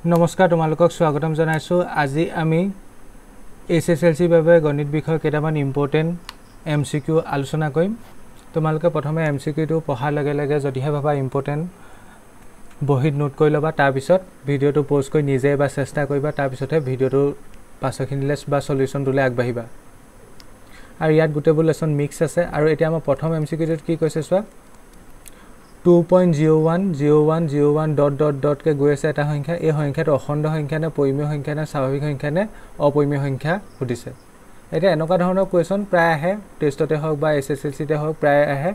নমস্কাৰ তোমালোকক স্বাগতম জনাইছোঁ। আজি আমি এইচ এছ এল চিৰ বাবে গণিত বিষয়ৰ কেইটামান ইম্পৰ্টেণ্ট এম চি কিউ আলোচনা কৰিম। তোমালোকে প্ৰথমে এম চি কিউটো পঢ়াৰ লগে লগে যদিহে ভাবা ইম্পৰ্টেণ্ট বহীত নোট কৰি ল'বা। তাৰপিছত ভিডিঅ'টো প'ষ্ট কৰি নিজে এবাৰ চেষ্টা কৰিবা। তাৰপিছতহে ভিডিঅ'টো পাছৰখিনিলৈ বা চলিউশ্যনটোলৈ আগবাঢ়িবা। আৰু ইয়াত গোটেইবোৰ লেচন মিক্স আছে। আৰু এতিয়া আমাৰ প্ৰথম এম চি কিউটোত কি কৈছে চোৱা? Two point zero' one zero' one zero' one dot dot ডটকৈ গৈ আছে এটা সংখ্যা এই সংখ্যাটো অখণ্ড সংখ্যা নে পৰিমীয় সংখ্যা নে স্বাভাৱিক সংখ্যা নে অপৰিমীয় সংখ্যা সুধিছে। এতিয়া এনেকুৱা ধৰণৰ কুৱেশ্যন প্ৰায় আহে টেষ্টতে হওক বা এছ এছ এল চিতে হওক প্ৰায় আহে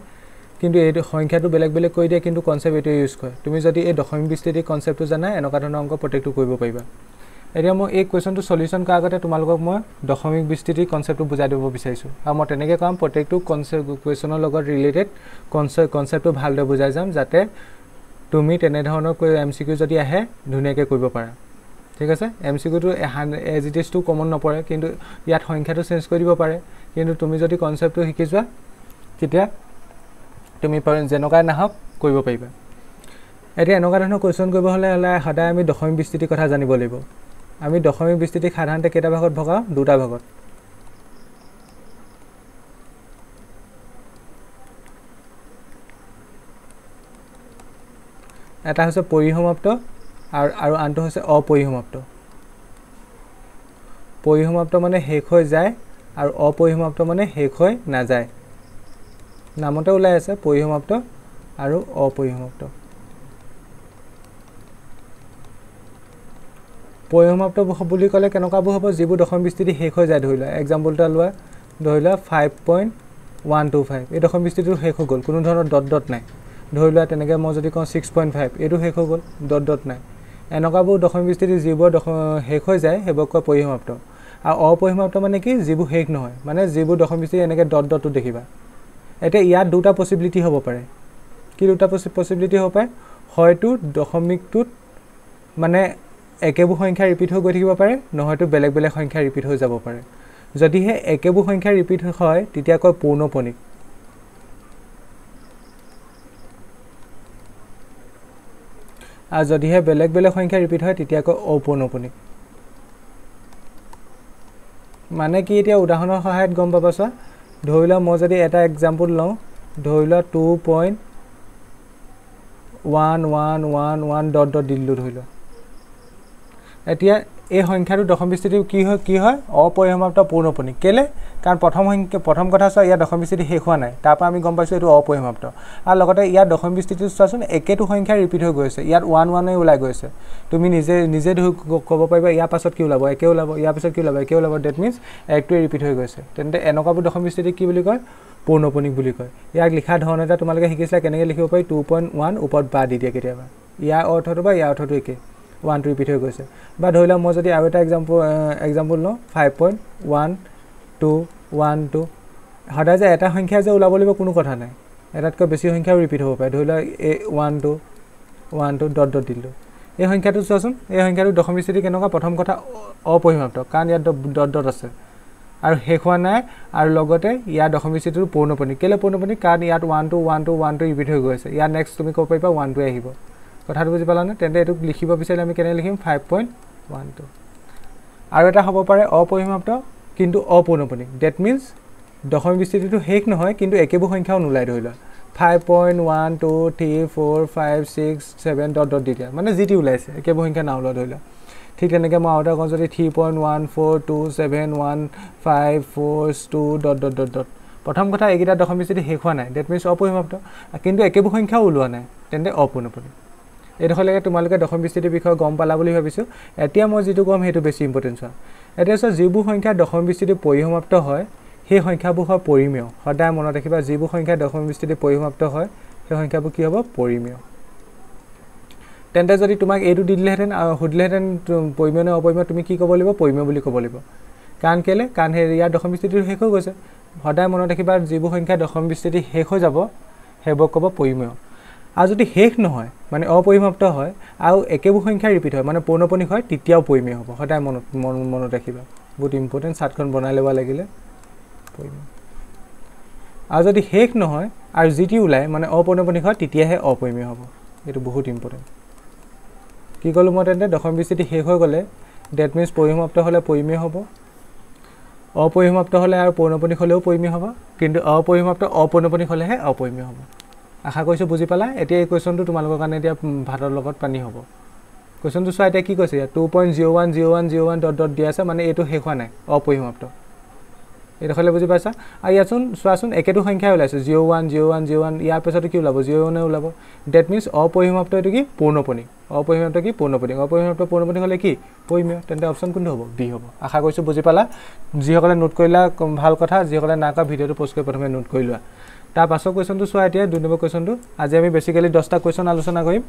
কিন্তু এইটো সংখ্যাটো বেলেগ বেলেগ কৰি দিয়ে কিন্তু কনচেপ্ট এইটোৱে ইউজ কৰে। তুমি যদি এই দশমিক বিস্তৃতি কনচেপ্টটো জানা এনেকুৱা ধৰণৰ অংক প্ৰত্যেকটো কৰিব পাৰিবা। এতিয়া মই এই কুৱেশ্যনটো চলিউশ্যন কৰাৰ আগতে তোমালোকক মই দশমিক বিস্তৃতিৰ কনচেপ্টটো বুজাই দিব বিচাৰিছোঁ। আৰু মই তেনেকৈ ক'ম প্ৰত্যেকটো কনচেপ্ট কুৱেশ্যনৰ লগত ৰিলেটেড কনচেপ্ট কনচেপ্টটো ভালদৰে বুজাই যাম যাতে তুমি তেনেধৰণৰ এম চি কিউ যদি আহে ধুনীয়াকৈ কৰিব পাৰা। ঠিক আছে? এম চি কিউটো এজ ইট ইজটো কমন নপৰে কিন্তু ইয়াত সংখ্যাটো চেঞ্জ কৰি দিব পাৰে। কিন্তু তুমি যদি কনচেপ্টটো শিকি যোৱা তেতিয়া তুমি যেনেকুৱাই নাহক কৰিব পাৰিবা। এতিয়া এনেকুৱা ধৰণৰ কুৱেশ্যন কৰিব হ'লে হ'লে সদায় আমি দশমিক বিস্তৃতিৰ কথা জানিব লাগিব। আমি দশমিক বিস্তৃতিক সাধাৰণতে কেইটা ভাগত ভগাওঁ? দুটা ভাগত। এটা হৈছে পৰিসমাপ্ত আৰু আৰু আনটো হৈছে অপৰিসমাপ্ত। পৰিসমাপ্ত মানে শেষ হৈ যায় আৰু অপৰিসমাপ্ত মানে শেষ হৈ নাযায়। নামতে ওলাই আছে পৰিসমাপ্ত আৰু অপৰিসমাপ্ত। পৰিসমাপ্ত বুলি ক'লে কেনেকুৱাবোৰ হ'ব? যিবোৰ দশম বিস্তৃতি শেষ হৈ যায় ধৰি লোৱা এক্সাম্পল এটা লোৱা ধৰি লোৱা five point one two five এই দশম বিস্তৃতিটো শেষ হৈ গ'ল কোনো ধৰণৰ ডট ডট নাই। ধৰি লোৱা তেনেকৈ মই যদি কওঁ ছিক্স পইণ্ট ফাইভ এইটো শেষ হৈ গ'ল ডট ডট নাই। এনেকুৱাবোৰ দশম বিস্তৃতি যিবোৰ দশ শেষ হৈ যায় সেইবোৰক কয় পৰিসমাপ্ত। আৰু অপৰিসমাপ্ত মানে কি? যিবোৰ শেষ নহয়। মানে যিবোৰ দশম বিস্তৃতি এনেকৈ ডট ডটটো দেখিবা। এতিয়া ইয়াত দুটা পচিবিলিটি হ'ব পাৰে। কি দুটা পচিবিলিটি হ'ব পাৰে? হয়তো দশমিকটোত মানে একেবোৰ সংখ্যা ৰিপিট হৈ গৈ থাকিব পাৰে নহয়তো বেলেগ বেলেগ সংখ্যা ৰিপিট হৈ যাব পাৰে। যদিহে একেবোৰ সংখ্যা ৰিপিট হয় তেতিয়া কয় পৌনপণিক আৰু যদিহে বেলেগ বেলেগ সংখ্যা ৰিপিট হয় তেতিয়া কয় ঔপনৌপনিক মানে কি এতিয়া উদাহৰণৰ সহায়ত গম পাবা চোৱা ধৰি লোৱা মই যদি এটা এক্সাম্পল লওঁ ধৰি লোৱা two point one one one one dot dot দিলোঁ ধৰি লোৱা। এতিয়া এই সংখ্যাটো দশম বিস্তৃতি কি হয় কি হয়? অপৰিসমাপ্ত পূৰ্ণপণিক কেলে? কাৰণ প্ৰথম সংখ্যা প্ৰথম কথা চোৱা ইয়াত দশম বিস্তৃতি শেষ হোৱা নাই। তাৰপৰা আমি গম পাইছোঁ এইটো অপৰিসমাপ্ত। আৰু লগতে ইয়াত দশম বিস্তৃতিটো চোৱাচোন একেটো সংখ্যা ৰিপিট হৈ গৈছে। ইয়াত ওৱান ওৱানে ওলাই গৈছে। তুমি নিজে নিজে ধৰি ক'ব পাৰিবা ইয়াৰ পাছত কি ওলাব? একে ওলাব ইয়াৰ পাছত কি ওলাব? একে ওলাব ডেট মিনছ একটোৱে ৰিপিট হৈ গৈছে। তেন্তে এনেকুৱাবোৰ দশম বিস্তৃতি কি বুলি কয়? পূৰ্ণপণিক বুলি কয়। ইয়াক লিখা ধৰণ এটা তোমালোকে শিকিছিলা কেনেকৈ লিখিব পাৰি? টু পইণ্ট ওৱান ওপৰত বা দি দিয়ে কেতিয়াবা। ইয়াৰ অৰ্থটো বা ইয়াৰ অৰ্থটো একে। ওৱানটো ৰিপিট হৈ গৈছে। বা ধৰি লওক মই যদি আৰু এটা এক্সাম্পল এক্সাম্পল লওঁ five point one two one two সদায় যে এটা সংখ্যা যে ওলাব লাগিব কোনো কথা নাই। এটাতকৈ বেছি সংখ্যাও ৰিপিট হ'ব পাৰে। ধৰি লওক এই one two one two dot dot দিলোঁ। এই সংখ্যাটো চোৱাচোন এই সংখ্যাটো দশম বিস্তৃতি কেনেকুৱা? প্ৰথম কথা অপৰিসমাপ্ত কাৰণ ইয়াত ডট ডট আছে। আৰু শেষ হোৱা নাই আৰু লগতে ইয়াৰ দশম বিস্তৃতিটো পৌৰ্ণপণিক। কেলৈ পৌৰ্ণপণিক? কাৰণ ইয়াত one two one two one two repeat হৈ গৈ আছে ইয়াত নেক্সট তুমি ক'ব পাৰিবা ওৱান টুৱে আহিব। কথাটো বুজি পালানে? তেন্তে এইটোক লিখিব বিচাৰিলে আমি কেনেকৈ লিখিম? ফাইভ পইণ্ট ওৱান টু আৰু এটা হ'ব পাৰে অপৰিসমাপ্ত কিন্তু অপৌনপণিক ডেট মিনছ দশম বিস্তৃতিটো শেষ নহয় কিন্তু একেবোৰ সংখ্যাও নোলায় ধৰি লোৱা। Five point one two three four five six seven dot dot দি দিয়া মানে যি টি ওলাইছে একেবোৰ সংখ্যা নাওলোৱা ধৰি লোৱা। ঠিক তেনেকৈ মই আৰু এটা কওঁ যদি three point one four two seven one five four two dot dot dot dot প্ৰথম কথা এইকেইটা দশম বিস্তৃতি শেষ হোৱা নাই। ডেট মিনছ অপৰিসমাপ্ত। কিন্তু একেবোৰ সংখ্যাও ওলোৱা নাই। তেন্তে অপূৰ্ণপণিক এইডোখৰলৈকে তোমালোকে দশম বিস্তৃতিৰ বিষয়ে গম পালা বুলি ভাবিছোঁ। এতিয়া মই যিটো ক'ম সেইটো বেছি ইম্পৰ্টেঞ্চ হয়। এতিয়া চোৱা যিবোৰ সংখ্যা দশম বিস্তৃতি পৰিসমাপ্ত হয় সেই সংখ্যাবোৰ হয় পৰিমেয়। সদায় মনত ৰাখিবা যিবোৰ সংখ্যা দশম বিস্তৃতি পৰিসমাপ্ত হয় সেই সংখ্যাবোৰ কি হ'ব? পৰিমেয়। তেন্তে যদি তোমাক এইটো দি দিলেহেঁতেন সুধিলেহেঁতেন পৰিমেয় নে অপৰিমেয় তুমি কি ক'ব লাগিব? পৰিমেয় বুলি ক'ব লাগিব। কাৰণ কেলৈ? কাৰণ সেই ইয়াৰ দশম বিস্তৃতিটো শেষ হৈ গৈছে। সদায় মনত ৰাখিবা যিবোৰ সংখ্যা দশম বিস্তৃতি শেষ হৈ যাব সেইবোৰ ক'ব পৰিমেয়। আৰু যদি শেষ নহয় মানে অপৰিসমাপ্ত হয় আৰু একেবোৰ সংখ্যা ৰিপিট হয় মানে পৌনপণিক হয় তেতিয়াও পৰিমেয় হ'ব। সদায় মনত মন মনত ৰাখিবা। বহুত ইম্পৰ্টেণ্ট চাৰ্টখন বনাই ল'ব লাগিলে। পৰিমেয়। আৰু যদি শেষ নহয় আৰু যি টি ওলায় মানে অপৌনপণিক হয় তেতিয়াহে অপৰিমেয় হ'ব। এইটো বহুত ইম্পৰ্টেণ্ট কি ক'লোঁ মই তেন্তে? দশম বিস্তৃতি শেষ হৈ গ'লে ডেট মিনছ পৰিসমাপ্ত হ'লে পৰিমেয় হ'ব। অপৰিসমাপ্ত হ'লে আৰু পৌনপণিক হ'লেও পৰিমেয় হ'ব। কিন্তু অপৰিসমাপ্ত অপৌনপণিক হ'লেহে অপৰিমেয় হ'ব। আশা কৰিছোঁ বুজি পালা। এতিয়া এই কুৱেশ্যনটো তোমালোকৰ কাৰণে এতিয়া ভাতৰ লগত পানী হ'ব। কুৱেশ্যনটো চোৱা এতিয়া কি কৈছে ইয়াত? Two point zero' one zero' one zero' one dot dot দিয়া আছে মানে এইটো শেষ হোৱা নাই অপৰিসমাপ্ত। এইডোখৰলৈ বুজি পাইছা? আৰু ইয়াতচোন চোৱাচোন একেটো সংখ্যাই ওলাইছে। Zero' one zero' one zero' one ইয়াৰ পিছতো কি ওলাব? জিৰ' ওৱানে ওলাব। ডেট মিনছ অপৰিসমাপ্ত এইটো কি? পৌৰ্ণপণিক অপৰিসমাপ্ত কি? পৌৰ্ণপণিক অপৰিসমাপ্ত পৌৰ্ণপণিক হ'লে কি? পৰিমেয় তেন্তে অপশ্যন কোনটো হ'ব? বি হ'ব। আশা কৰিছোঁ বুজি পালা। যিসকলে নোট কৰিলা ভাল কথা। যিসকলে নাই কৰা ভিডিঅ'টো পষ্ট কৰি প্ৰথমে নোট কৰি লোৱা। তাৰ পাছৰ কুৱেশ্যনটো চোৱা এতিয়া দুই নম্বৰ কুৱেশ্যনটো। আজি আমি বেচিকেলি দহটা কুৱেশ্যন আলোচনা কৰিম।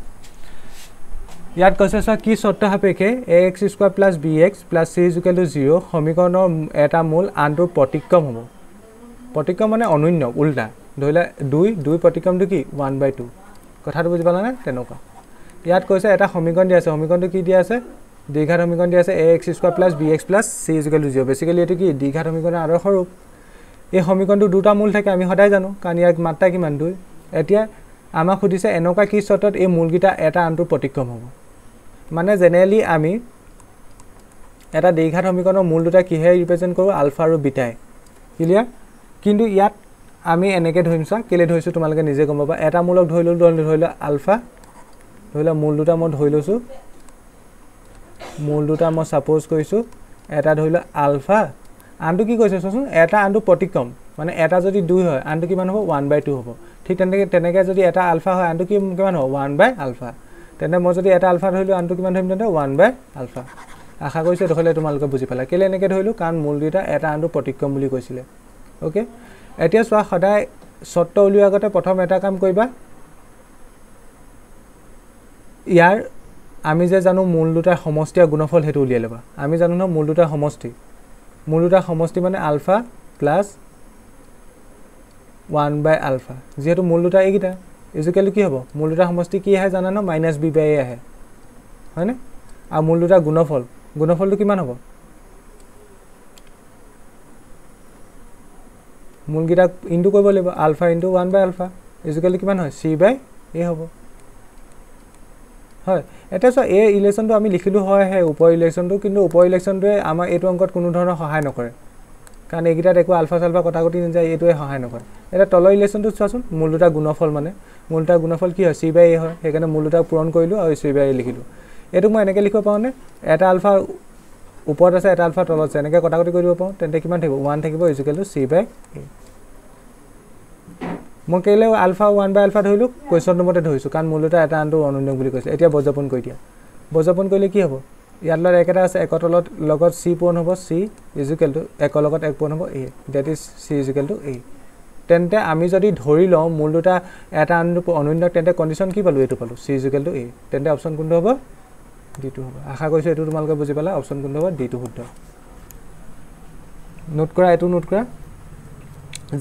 ইয়াত কৈছে চোৱা কি চৰ্ত সাপেক্ষে a x square plus b x plus c equal to zero' সমীকৰণৰ এটা মূল আনটোৰ প্ৰতিক্ৰম হ'ব। প্ৰতিক্ৰম মানে অনন্য উল্টা। ধৰি লোৱা দুই দুই প্ৰতিক্ৰমটো কি? ওৱান বাই টু কথাটো বুজি পালানে? তেনেকুৱা। ইয়াত কৈছে এটা সমীকৰণ দিয়া আছে। সমীকৰণটো কি দিয়া আছে? দীঘাত সমীকৰণ দিয়া আছে a x square plus b x plus c equal to zero' basically এইটো কি? দীঘাত সমীকৰণৰ আদৰ্শ ৰূপ। এই সমীকৰণটো দুটা মূল থাকে আমি সদায় জানো কাৰণ ইয়াৰ মাত্ৰা কিমান? দুই। এতিয়া আমাক সুধিছে এনেকুৱা কি চৰ্তত এই মূলকেইটা এটা আনটোৰ প্ৰতিক্ৰম হ'ব? মানে জেনেৰেলি আমি এটা দীঘাত সমীকৰণৰ মূল দুটা কিহে ৰিপ্ৰেজেণ্ট কৰোঁ আলফা আৰু বিটাই। ক্লিয়াৰ কিন্তু ইয়াত আমি এনেকৈ ধৰিম চোৱা কেলৈ ধৰিছোঁ তোমালোকে নিজে গম পাবা। এটা মূলক ধৰি ল'লোঁ ধৰি লোৱা আলফা। ধৰি লোৱা মূল দুটা মই ধৰি লৈছোঁ। মূল দুটা মই ছাপ'জ কৰিছোঁ। এটা ধৰি লোৱা আলফা। আনটো কি কৈছে চোৱাচোন এটা আনটো প্ৰতিক্ৰম মানে এটা যদি দুই হয় আনটো কিমান হ'ব? ওৱান বাই টু হ'ব। ঠিক তেনেকৈ তেনেকৈ যদি এটা আলফা হয় আনটো কি কিমান হ'ব? ওৱান বাই আলফা তেন্তে মই যদি এটা আলফা ধৰিলোঁ আনটো কিমান ধৰিম তেন্তে ওৱান বাই আলফা আশা কৰিছোঁ এইডোখৰলৈ তোমালোকে বুজি পালা। কেলৈ এনেকৈ ধৰিলোঁ? কাৰণ মূল দুটা এটা আনটো প্ৰতিক্ৰম বুলি কৈছিলে। অ'কে এতিয়া চোৱা সদায় চৰ্ত উলিওৱাৰ আগতে প্ৰথম এটা কাম কৰিবা। ইয়াৰ আমি যে জানো মূল দুটাৰ সমষ্টি আৰু গুণফল সেইটো উলিয়াই ল'বা। আমি জানো ন মূল দুটাৰ সমষ্টি। মূল দুটাৰ সমষ্টি মানে alpha plus one by alpha. যিহেতু মূল দুটা এইকেইটা ইজুকেলি কি হ'ব? মূল দুটা সমষ্টি কি আহে জানা ন মাইনাছ বি বাই এ আহে। হয়নে? আৰু মূল দুটা গুণফল। গুণফলটো কিমান হ'ব? মূলকেইটাক ইনটু কৰিব লাগিব। Alpha into one by alpha. ইজুকেলি কিমান হয়? চি বাই এ হ'ব। হয়। এতিয়া চোৱা এই ইলেকশ্যনটো আমি লিখিলোঁ হয় সেই ওপৰ ইলেকশ্যনটো কিন্তু ওপৰ ইলেকশ্যনটোৱে আমাৰ এইটো অংকত কোনো ধৰণৰ সহায় নকৰে। কাৰণ এইকেইটাত একো আলফা চালফা কটা কটি নাযায় এইটোৱে সহায় নকৰে। এতিয়া তলৰ ইলেকশ্যনটো চোৱাচোন মূল দুটা গুণফল মানে। মূল দুটা গুণফল কি হয়? চি বাই এ হয়। সেইকাৰণে মূল দুটা পূৰণ কৰিলোঁ আৰু চি বাই এ লিখিলোঁ। এইটো মই এনেকৈ লিখিব পাৰোঁনে? এটা আলফা ওপৰত আছে এটা আলফা তলত আছে। এনেকৈ কটা কটি কৰি দিব পাৰোঁ। তেন্তে কিমান থাকিব? ওৱান থাকিব equal to C by A মই কেলৈ আলফা ওৱান বাই আলফা ধৰিলোঁ কুৱেশ্যনটো মতে ধৰিছোঁ কাৰণ মূল দুটা এটা আনটো অনন্য বুলি কৈছে এতিয়া বজাপন কৰি দিয়া বজাপন কৰিলে কি হ'ব? ইয়াৰ লগত এক এটা আছে একৰ তলত লগত চি পূৰণ হ'ব চি ইজুকেল টু একৰ লগত এক পূৰণ হ'ব a. That is c equal to a. তেন্তে আমি যদি ধৰি লওঁ মূল দুটা এটা আনটো অনন্য তেন্তে কণ্ডিশ্যন কি পালোঁ? এইটো পালোঁ চি ইজুকেল টু এ। তেন্তে অপশ্যন কোনটো হ'ব? ডিটো হ'ব। আশা কৰিছোঁ এইটো তোমালোকে বুজি পালা। অপশ্যন কোনটো হ'ব? ডিটো শুদ্ধ। নোট কৰা এইটো নোট কৰা।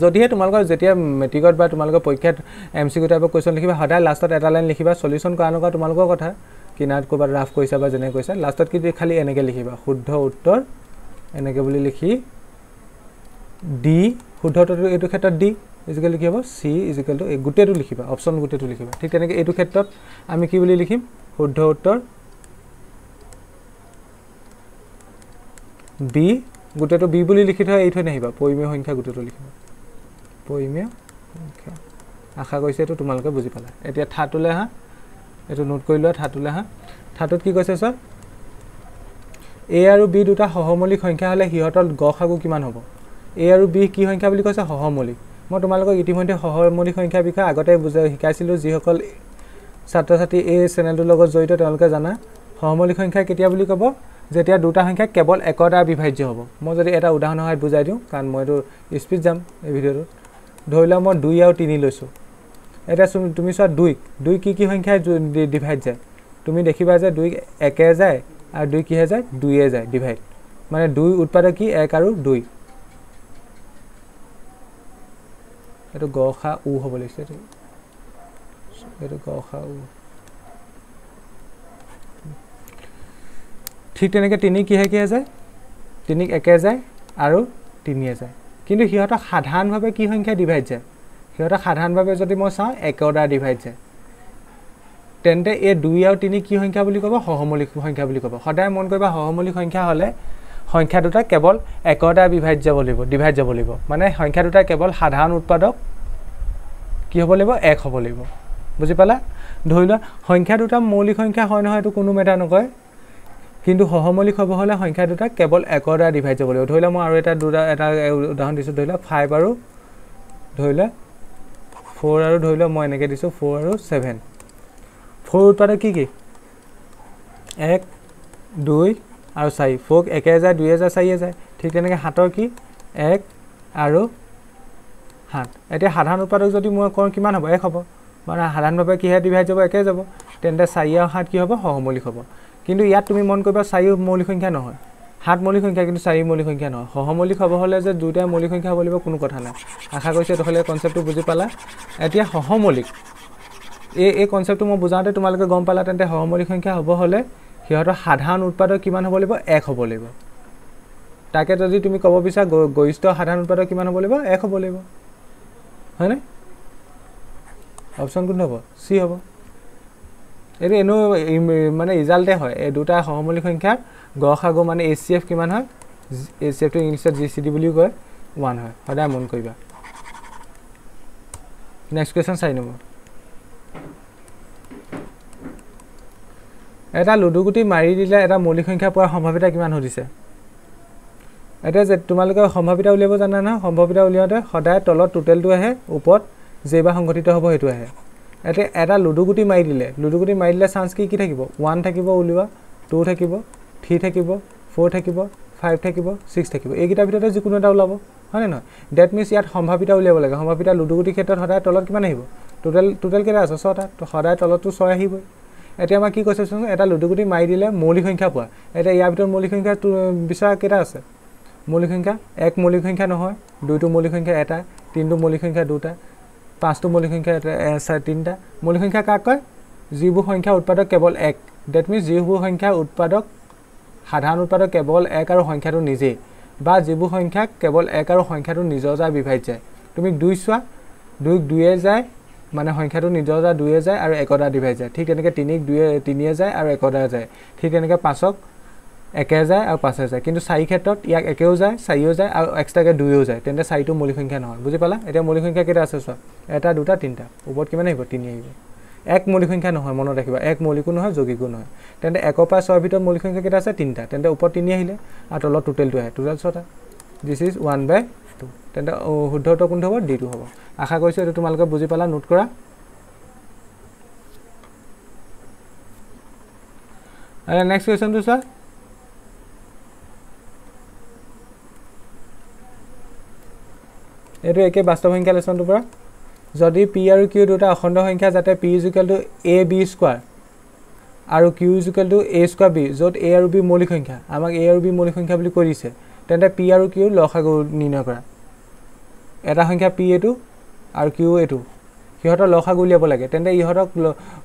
যদিহে তোমালোকৰ যেতিয়া মেট্ৰিকত বা তোমালোকৰ পৰীক্ষাত এম চি কিউ টাইপৰ কুৱেশ্যন লিখিবা সদায় লাষ্টত এটা লাইন লিখিবা চলিউশ্যন কৰা নকৰা তোমালোকৰ কথা। কিনাৰত ক'ৰবাত ৰাফ কৰিছা বা যেনেকৈ কৈছা লাষ্টত কি খালি এনেকৈ লিখিবা শুদ্ধ উত্তৰ এনেকৈ বুলি লিখি ডি শুদ্ধ উত্তৰটো এইটো ক্ষেত্ৰত ডি ইজিকেল কি হ'ব? চি ইজিকেলটো এই গোটেইটো লিখিবা অপশ্যন গোটেইটো লিখিবা। ঠিক তেনেকৈ এইটো ক্ষেত্ৰত আমি কি বুলি লিখিম? শুদ্ধ উত্তৰ বি গোটেইটো বি বুলি লিখি থৈ এৰি থৈ নাহিবা পৰিমেয় সংখ্যা গোটেইটো লিখিবা। পৰিমেয় সংখ্যা আশা কৰিছোঁ এইটো তোমালোকে বুজি পালা। এতিয়া থাটোলৈ আহা এইটো নোট কৰি লোৱা থাটোলৈ আহা থাটোত কি কৈছে চোৱা? এ আৰু বি দুটা সহমৌলিক সংখ্যা হ'লে সিহঁতৰ গ সাগু কিমান হ'ব? এ আৰু বি কি সংখ্যা বুলি কৈছে? সহমৌলিক। মই তোমালোকক ইতিমধ্যে সহমৌলিক সংখ্যাৰ বিষয়ে আগতে বুজাই শিকাইছিলোঁ। যিসকল ছাত্ৰ ছাত্ৰী এই চেনেলটোৰ লগত জড়িত তেওঁলোকে জানা। সহমৌলিক সংখ্যা কেতিয়া বুলি ক'ব? যেতিয়া দুটা সংখ্যা কেৱল একৰ দ্বাৰা বিভাজ্য হ'ব। মই যদি এটা উদাহৰণৰ সহায়ত বুজাই দিওঁ কাৰণ মই এইটো স্পীড যাম এই ভিডিঅ'টোত। ধৰি লওক মই দুই আৰু তিনি লৈছোঁ। এতিয়া তুমি চোৱা দুই দুই কি কি সংখ্যাই ডিভাইড যায়? তুমি দেখিবা যে দুই একে যায় আৰু দুই কিহে যায়? দুয়ে যায় ডিভাইড মানে দুই উৎপাদক কি? এক আৰু দুই। এইটো গ সা উ হ'ব লাগিছে এইটো। এইটো গ সা উ। ঠিক তেনেকৈ তিনি কিহে কিহে যায়? তিনিক একে যায় আৰু তিনিয়ে যায়। কিন্তু সিহঁতক সাধাৰণভাৱে কি সংখ্যাই ডিভাইড যায়? সিহঁতক সাধাৰণভাৱে যদি মই চাওঁ একৰ ডিভাইড যায়। তেন্তে এই দুই আৰু তিনি কি সংখ্যা বুলি ক'ব? সহমৌলিক সংখ্যা বুলি ক'ব। সদায় মন কৰিবা সহমৌলিক সংখ্যা হ'লে সংখ্যা দুটা কেৱল একৰ দ্বাৰা বিভাজ্য যাব লাগিব ডিভাইড যাব লাগিব। মানে সংখ্যা দুটা কেৱল সাধাৰণ উৎপাদক কি হ'ব লাগিব? এক হ'ব লাগিব। বুজি পালা? ধৰি লোৱা সংখ্যা দুটা মৌলিক সংখ্যা হয় নহয় এইটো কোনো মেটাৰ নকয়। কিন্তু সহমৌলিক হ'ব হ'লে সংখ্যা দুটা কেৱল একৰ দ্বাৰা ডিভাইড যাব লাগিব। ধৰি লোৱা মই আৰু এটা দুটা এটা উদাহৰণ দিছোঁ। ধৰি লোৱা ফাইভ আৰু ধৰি লোৱা ফ'ৰ আৰু ধৰি লোৱা মই এনেকৈ দিছোঁ ফ'ৰ আৰু ছেভেন ফ'ৰ উৎপাদক কি কি? এক দুই আৰু চাৰি। ফ'ক একে যায় দুয়ে যায় চাৰিয়ে যায় ঠিক তেনেকৈ সাতৰ কি? এক আৰু সাত। এতিয়া সাধাৰণ উৎপাদক যদি মই কওঁ কিমান হ'ব? এক হ'ব। মানে সাধাৰণভাৱে কিহে ডিভাইড যাব একে যাব। তেন্তে চাৰি আৰু সাত কি হ'ব? সহমৌলিক হ'ব। কিন্তু ইয়াত তুমি মন কৰিবা চাৰি মৌলিক সংখ্যা নহয়। সাত মৌলিক সংখ্যা কিন্তু চাৰি মৌলিক সংখ্যা নহয়। সহমৌলিক হ'ব হ'লে যে দুয়োটাই মৌলিক সংখ্যা হ'ব লাগিব কোনো কথা নাই। আশা কৰিছোঁ এইটো হ'লে কনচেপ্টটো বুজি পালা। এতিয়া সহমৌলিক। এই এই কনচেপ্টটো মই বুজাওঁতে তোমালোকে গম পালা তেন্তে সহমৌলিক সংখ্যা হ'ব হ'লে সিহঁতৰ সাধাৰণ উৎপাদক কিমান হ'ব লাগিব? এক হ'ব লাগিব। তাকে যদি তুমি ক'ব বিচাৰা গৰিষ্ঠ সাধাৰণ উৎপাদক কিমান হ'ব লাগিব? এক হ'ব লাগিব। হয়নে? অপশ্যন কোনটো হ'ব? চি হ'ব। এইটো এনেও মানে ৰিজাল্টে হয়। এই দুটা সহমৌলিক সংখ্যাৰ গ সাগু মানে এ চি এফ কিমান হয়? এ চি এফটো ইংলিছত জি চি ডি বুলিও কয় ওৱান হয়। সদায় মন কৰিবা। নেক্সট কুৱেশ্যন চাৰি নম্বৰ। এটা লুডুগুটি মাৰি দিলে এটা মৌলিক সংখ্যা পোৱাৰ সম্ভাৱিতা কিমান সুধিছে? এতিয়া যে তোমালোকে সম্ভাৱিতা উলিয়াব জানা নহয় সম্ভাৱিতা উলিয়াওঁতে সদায় তলত টোটেলটো আহে ওপৰত যেইবাৰ সংঘটিত হ'ব সেইটো আহে। এতিয়া এটা লুডুগুটি মাৰি দিলে। লুডুগুটি মাৰি দিলে চান্স কি কি থাকিব? ওৱান থাকিব উলিওৱা। টু থাকিব থ্ৰী থাকিব ফ'ৰ থাকিব ফাইভ থাকিব ছিক্স থাকিব। এইকেইটাৰ ভিতৰতে যিকোনো এটা ওলাব হয়নে নহয়? ডেট মিনছ ইয়াত সম্ভাৱিতা উলিয়াব লাগে। সম্ভাৱিতা লুডুগুটিৰ ক্ষেত্ৰত সদায় তলত কিমান আহিব? টোটেল টোটেল কেইটা আছে? ছটা। সদায় তলতটো ছয় আহিবই। এতিয়া আমাৰ কি কৈছে চোন? এটা লুডুগুটি মাৰি দিলে মৌলিক সংখ্যা পোৱা। এতিয়া ইয়াৰ ভিতৰত মৌলিক সংখ্যা বিচৰা কেইটা আছে? মৌলিক সংখ্যা এক মৌলিক সংখ্যা নহয়। দুইটো মৌলিক সংখ্যা এটা তিনিটো মৌলিক সংখ্যা দুটা। পাঁচটো মৌলিক সংখ্যা এটা তিনিটা। মৌলিক সংখ্যা কাক কয়? যিবোৰ সংখ্যা উৎপাদক কেৱল এক। ডেট মিনছ যিবোৰ সংখ্যা উৎপাদক সাধাৰণ উৎপাদক কেৱল এক আৰু সংখ্যাটো নিজেই বা যিবোৰ সংখ্যা কেৱল এক আৰু সংখ্যাটো নিজৰ যায়। বিভাজ্য তুমি দুই চোৱা দুইক দুয়ে যায় মানে সংখ্যাটো নিজৰ যায় দুয়ে যায় আৰু একদা যায়। ঠিক তেনেকৈ তিনিক দুয়ে তিনিয়ে যায় আৰু একদা যায়। ঠিক তেনেকৈ পাঁচক একে যায় আৰু পাঁচে যায়। কিন্তু চাৰি ক্ষেত্ৰত ইয়াক একেও যায় চাৰিও যায় আৰু এক্সট্ৰাকৈ দুয়ো যায়। তেন্তে চাৰিটো মৌলিক সংখ্যা নহয়। বুজি পালা? এতিয়া মৌলিক সংখ্যা কেইটা আছে চোৱা? এটা দুটা তিনিটা। ওপৰত কিমান আহিব? তিনি আহিব। এক মৌলিক সংখ্যা নহয় মনত ৰাখিবা। এক মৌলিকো নহয় যৌগিকো নহয়। তেন্তে একৰ পৰা ছয়ৰ ভিতৰত মৌলিক সংখ্যা কেইটা আছে? তিনিটা। তেন্তে ওপৰত তিনি আহিলে আৰু তলত টোটেলটো আহে। টোটেল ছটা। This is one by two তেন্তে শুদ্ধ উত্তৰ কোনটো হ'ব? ডিটো হ'ব। আশা কৰিছোঁ এইটো তোমালোকে বুজি পালা। নোট কৰা। নেক্সট কুৱেশ্যনটো চোৱা। এইটো একে বাস্তৱ সংখ্যা লেচনটোৰ পৰা। যদি পি আৰু কিউ দুটা অখণ্ড সংখ্যা যাতে p equal to a b square আৰু q equal to a square b য'ত এ আৰু বি মৌলিক সংখ্যা আমাক এ আৰু বি মৌলিক সংখ্যা বুলি কৈ দিছে তেন্তে পি আৰু কিউ লসাগু নিৰ্ণয় কৰা। এটা সংখ্যা পি এইটো আৰু কিউ এইটো। সিহঁতৰ লসাগু উলিয়াব লাগে তেন্তে ইহঁতক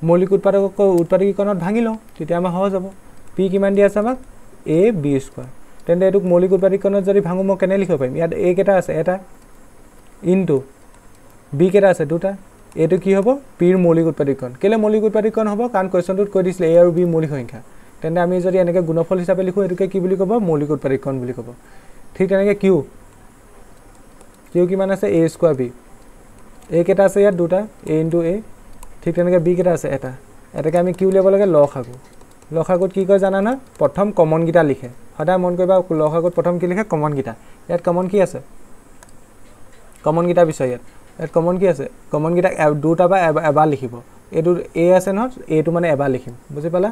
মৌলিক উৎপাদকক উৎপাদকীকৰণত ভাঙি লওঁ তেতিয়া আমাৰ সহজ হ'ব। পি কিমান দি আছে আমাক? এ বি স্কোৱাৰ তেন্তে এইটোক মৌলিক উৎপাদকীকৰণত যদি ভাঙো মই কেনে লিখিব পাৰিম? ইয়াত এ কেইটা আছে? এটা ইনটু বি কেইটা আছে? দুটা। এইটো কি হ'ব? পিৰ মৌলিক উৎপাদীকৰণ কেলৈ মৌলিক উৎপাদীকৰণ হ'ব? কাৰণ কুৱেশ্যনটোত কৈ দিছিলে এ আৰু বি মৌলিক সংখ্যা। তেন্তে আমি যদি এনেকৈ গুণফল হিচাপে লিখোঁ এইটোকে কি বুলি ক'ব? মৌলিক উৎপাদীকৰণ বুলি ক'ব। ঠিক তেনেকৈ কিউ কিউ কিমান আছে? এ স্কোৱাৰ বি এ কেইটা আছে ইয়াত? দুটা। এ ইনটু এ ঠিক তেনেকৈ বি কেইটা আছে? এটা। এটাকে আমি কি উলিয়াব লাগে লসাগু লসাগুত কি কয় জানা নহয়? প্ৰথম কমনকেইটা লিখে। সদায় মন কৰিবা লসাগুত প্ৰথম কি লিখে? কমনকেইটা ইয়াত কমন কি আছে? কমনকেইটা বিচাৰ ইয়াত। ইয়াত কমন কি আছে? কমনকেইটা দুটা বা এবাৰ লিখিব। এইটো এ আছে নহয় এইটো মানে এবাৰ লিখিম। বুজি পালা?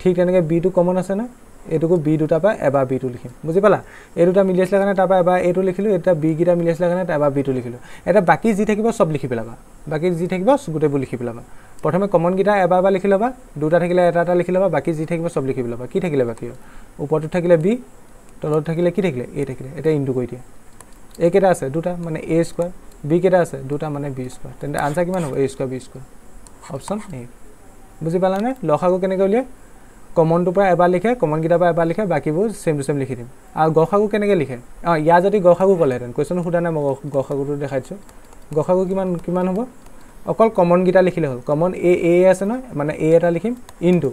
ঠিক তেনেকৈ বিটো কমন আছে নহয় এইটোকো বি দুটাৰ পৰা এবাৰ বিটো লিখিম। বুজি পালা? এই দুটা মিলি আছিলে কাৰণে তাৰপৰা এবাৰ এইটো লিখিলোঁ এতিয়া বিকেইটা মিলি আছিলে কাৰণে এবাৰ বিটো লিখিলোঁ। এতিয়া বাকী যি থাকিব চব লিখি পেলাবা। বাকী যি থাকিব গোটেইবোৰ লিখি পেলাবা। প্ৰথমে কমনকেইটা এবাৰ এবাৰ লিখি ল'বা দুটা থাকিলে এটা এটা লিখি ল'বা বাকী যি থাকিব চব লিখি পেলাবা। কি থাকিলে বাকী? ওপৰটোত থাকিলে বি তলত থাকিলে কি থাকিলে? এ থাকিলে। এতিয়া ইনটো কৰি দিয়া। এ কেইটা আছে? দুটা? মানে এ স্কোৱাৰ বি কেইটা আছে? দুটা মানে বি স্কোৱাৰ তেন্তে আনচাৰ কিমান হ'ব? A square B square option A বুজি পালানে? লসাগু কেনেকৈ উলিয়াই? কমনটোৰ পৰা এবাৰ লিখে কমনকেইটাৰ পৰা এবাৰ লিখে বাকীবোৰ ছেম টু ছেম লিখি দিম। আৰু গসাগু কেনেকৈ লিখে? অঁ ইয়াৰ যদি গসাগু ক'লেহেঁতেন কুৱেশ্যন সোধা নাই মই গসাগুটো দেখাই দিছোঁ। গসাগু কিমান কিমান হ'ব? অকল কমনকেইটা লিখিলে হ'ল। কমন এ এ আছে নহয় মানে এ এটা লিখিম ইনটু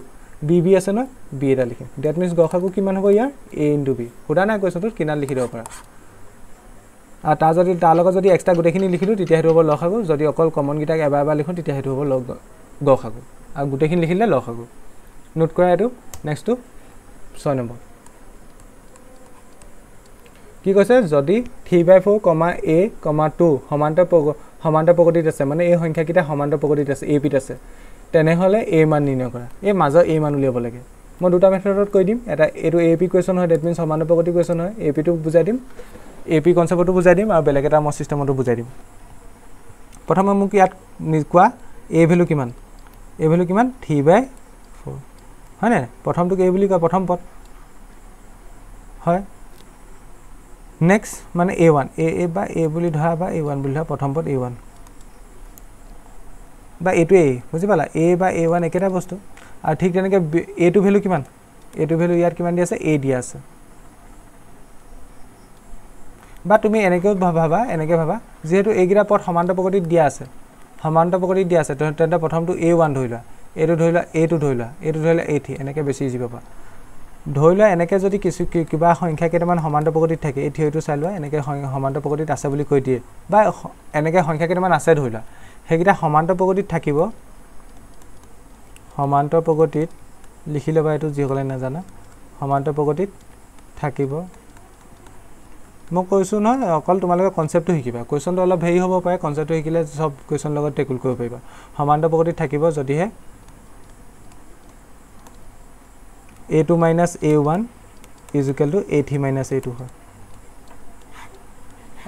বি বি আছে নহয় বি এটা লিখিম। ডেট মিনছ গসাগু কিমান হ'ব ইয়াৰ? এ ইনটু বি সোধা নাই কুৱেশ্যনটোত কিমান লিখি দিব পাৰা। তাৰ যদি তাৰ লগত যদি এক্সট্ৰা গোটেইখিনি লিখিলোঁ তেতিয়া সেইটো হ'ব লসাগু যদি অকল কমনকেইটাক এবাৰ এবাৰ লিখোঁ তেতিয়া সেইটো হ'ব লগ গসাগু আৰু গোটেইখিনি লিখিলে লসাগু নোট কৰা এইটো। নেক্সটটো ছয় নম্বৰ। কি কৈছে? যদি three by four comma a comma two সমান্তৰ প্ৰগ সমান্তৰ প্ৰগতিত আছে মানে এই সংখ্যাকেইটা সমান্তৰ প্ৰগতিত আছে এ পিত আছে তেনেহ'লে এ মান নিৰ্ণয় কৰা। এই মাজৰ এ মান উলিয়াব লাগে। মই দুটা মেথডত কৈ দিম। এটা এইটো এ পি কুৱেশ্যন হয় ডেট মিনছ সমান্তৰ প্ৰগতি কুৱেশ্যন হয়। এ পিটো বুজাই দিম। এ পি কনচেপ্টটো বুজাই দিম আৰু বেলেগ এটা মই ছিষ্টেমতো বুজাই দিম। প্ৰথমে মোক ইয়াত কোৱা এ ভেলু কিমান? এ ভেলু কিমান? থ্ৰী বাই ফ'ৰ হয়নে প্ৰথমটোক এ বুলি কয় প্ৰথম পদ। হয়। নেক্সট মানে এ ওৱান এ এ বা এ বুলি ধৰা বা এ ওৱান বুলি ধৰা প্ৰথম পদ এ ওৱান বা এইটো এ বুজি পালা? এ বা এ ওৱান একেটা বস্তু। আৰু ঠিক তেনেকৈ এটো ভেলু কিমান? এইটো ভেলু ইয়াত কিমান দিয়া আছে? এ দিয়া আছে। বা তুমি এনেকৈও ভাবা এনেকৈ ভাবা যিহেতু এইকেইটা পদ সমান্তৰ প্ৰগতিত দিয়া আছে। সমান্তৰ প্ৰগতিত দিয়া আছে তেন্তে প্ৰথমটো এ ওৱান ধৰি লোৱা এইটো ধৰি লোৱা এইটো ধৰি লোৱা এইটো ধৰি লোৱা এ থ্ৰী এনেকৈ বেছি ইজি পাবা। ধৰি লোৱা এনেকৈ যদি কিছু কিবা সংখ্যা কেইটামান সমান্তৰ প্ৰগতিত থাকে এই থিয়ৰিটো চাই লোৱা এনেকৈ সমান্তৰ প্ৰগতিত আছে বুলি কৈ দিয়ে বা এনেকৈ সংখ্যা কেইটামান আছে ধৰি লোৱা সেইকেইটা সমান্তৰ প্ৰগতিত থাকিব। সমান্তৰ প্ৰগতিত লিখি ল'বা এইটো যিসকলে নাজানা সমান্তৰ প্ৰগতিত থাকিব। মই কৈছোঁ নহয় অকল তোমালোকে কনচেপ্টটো শিকিবা। কুৱেশ্যনটো অলপ হেৰি হ'ব পাৰে কনচেপ্টটো শিকিলে চব কুৱেশ্যনৰ লগত টেকুল কৰিব পাৰিবা। সমান্তৰ প্ৰগতিত থাকিব যদিহে a two minus a one equal to a three minus a two হয়।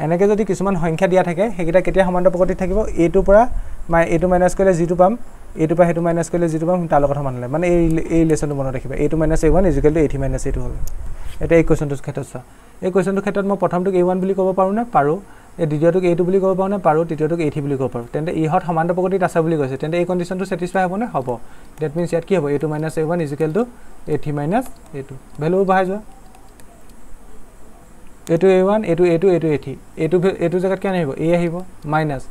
এনেকৈ যদি কিছুমান সংখ্যা দিয়া থাকে সেইকেইটা কেতিয়া সমান্তৰ প্ৰগতিত থাকিব? এইটোৰ পৰা মাই এইটো মাইনাছ কৰিলে যিটো পাম এইটোৰ পৰা সেইটো মাইনাছ কৰিলে যিটো পাম তাৰ লগত সমান হ'লে। মানে এই এই লেচনটো মনত ৰাখিবা। এইটো minus a one equal to a three minus এইটো হ'লে এতিয়া এই কুৱেশ্যনটোৰ ক্ষেত্ৰত চোৱা। এই কুৱেশ্যনটোৰ ক্ষেত্ৰত মই প্ৰথমটোক এ ওৱান বুলি ক'ব পাৰোঁ নে পাৰোঁ। এই দ্বিতীয়টোক এইটো বুলি ক'ব পাৰোঁ নে পাৰোঁ। তৃতীয়টোক এ থ্ৰী বুলি ক'ব পাৰোঁ। তেন্তে ইহঁত সমান্তৰ প্ৰগতিত আছে বুলি কৈছে। তেন্তে এই কণ্ডিশ্যনটো ছেটিছফাই হ'বনে? হ'ব। ডেট মিনছ ইয়াত কি হ'ব? এইটো minus a one equal to a three minus এইটো ভেলুবোৰ বঢ়াই যোৱা। এইটো এ ওৱান এইটো এইটো এইটো এ থ্ৰী এইটো এইটো জেগাত কিমান আহিব? এ আহিব। মাইনাছ